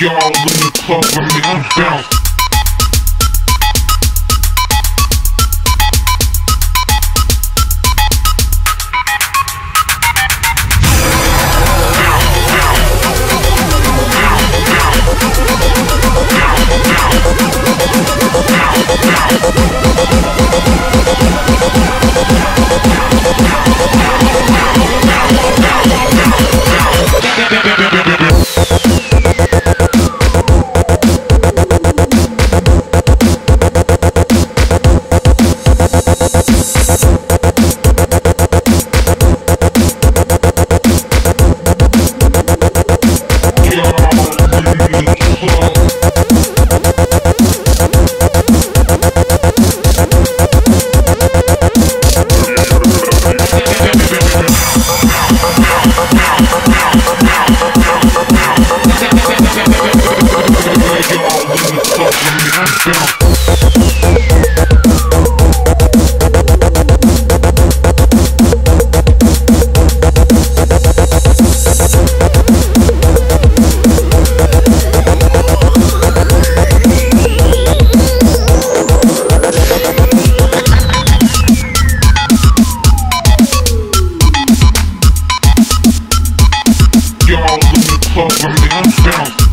Y'all in the club, let me bounce. Wow.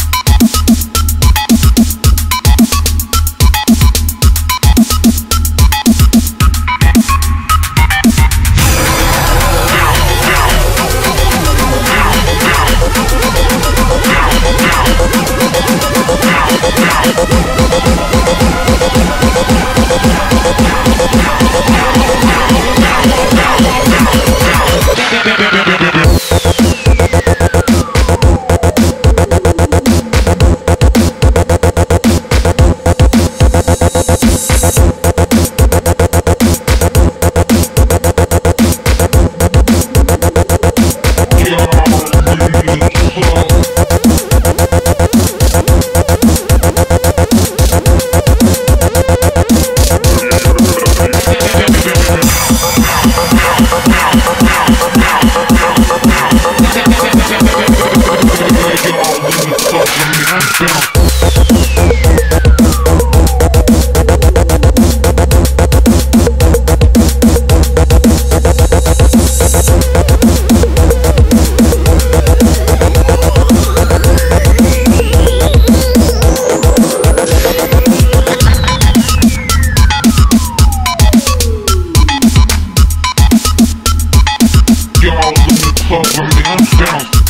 down. I'm down.